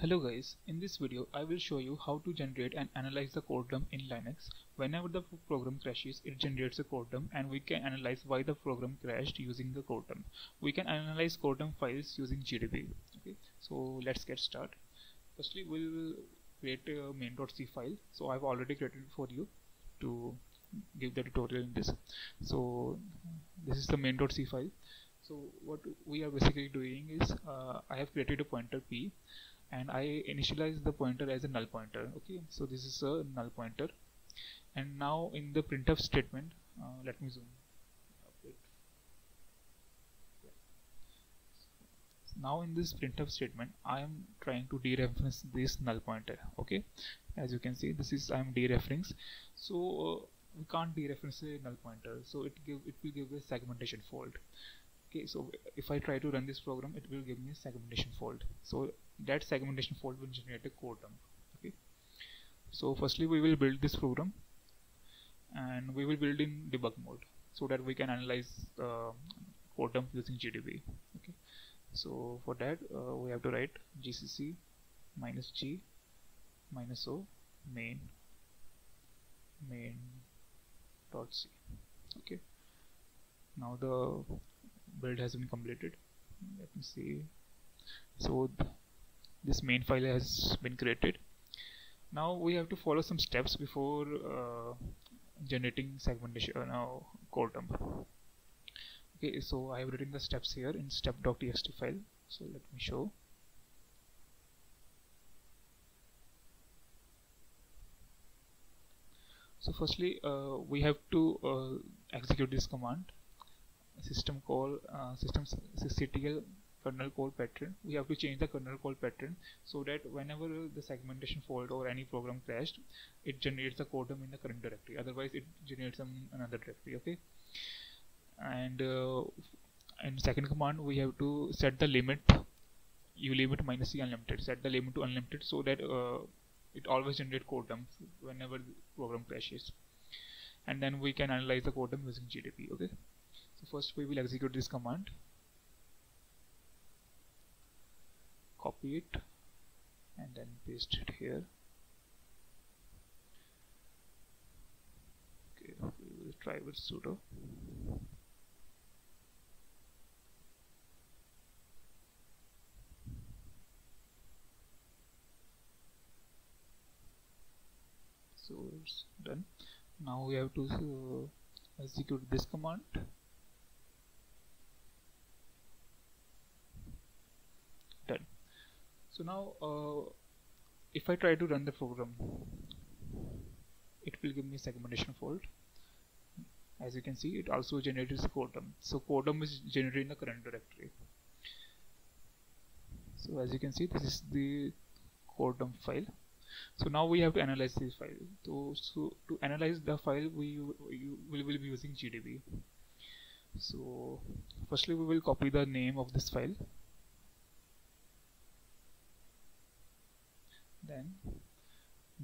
Hello guys, in this video I will show you how to generate and analyze the core dump in Linux. Whenever the program crashes, it generates a core dump and we can analyze why the program crashed using the core dump. We can analyze core dump files using GDB. Okay, so let's get started. Firstly, we will create a main.c file. So I've already created it for you to give the tutorial in this. So this is the main.c file. So what we are basically doing is uh, I have created a pointer p and I initialize the pointer as a null pointer okay? So this is a null pointer. And now in the printf statement uh, let me zoom now in this printf statement I am trying to dereference this null pointer okay? As you can see this is I am dereferencing so uh, we can't dereference a null pointer. So it give it will give a segmentation fault okay so if I try to run this program it will give me a segmentation fault. So that segmentation fault will generate a core dump. Okay. So firstly we will build this program and we will build in debug mode so that we can analyze uh, core dump using GDB okay. So for that uh, we have to write gcc minus g minus o main main dot c. Okay. Now the build has been completed. Let me see. So th this main file has been created. Now we have to follow some steps before uh, generating segmentation uh, now core dump okay so I have written the steps here in step.txt file. So let me show. So firstly uh, we have to uh, execute this command system call uh, system ctl kernel core pattern. We have to change the kernel core pattern so that whenever the segmentation fault or any program crashed it generates the code in the current directory. Otherwise it generates some another directory okay? And uh, in second command we have to set the limit. U limit minus c unlimited. Set the limit to unlimited so that uh, it always generate core dump whenever the program crashes. And then we can analyze the core dump using GDB okay so first we will execute this command. Copy it and then paste it here. Okay we will try with sudo. So it's done. Now we have to uh, execute this command done so now uh, if I try to run the program it will give me segmentation fault. As you can see it also generates dump so dump is generated in the current directory. So as you can see this is the dump file. So now we have to analyze this file. So, so to analyze the file we, we will be using GDB so firstly we will copy the name of this file then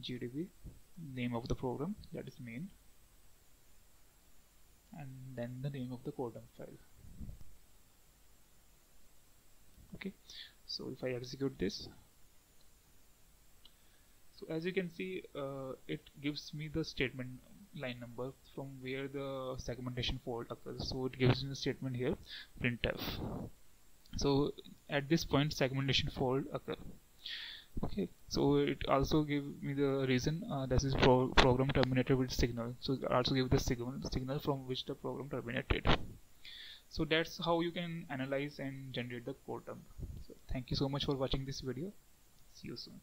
GDB name of the program that is main and then the name of the core file. Okay so if I execute this so as you can see uh, it gives me the statement line number from where the segmentation fault occurs. So it gives me the statement here printf. So at this point segmentation fault occur okay. So it also give me the reason uh, this is pro program terminated with signal. So it also give the signal signal from which the program terminated. So that's how you can analyze and generate the code so thank you so much for watching this video. See you soon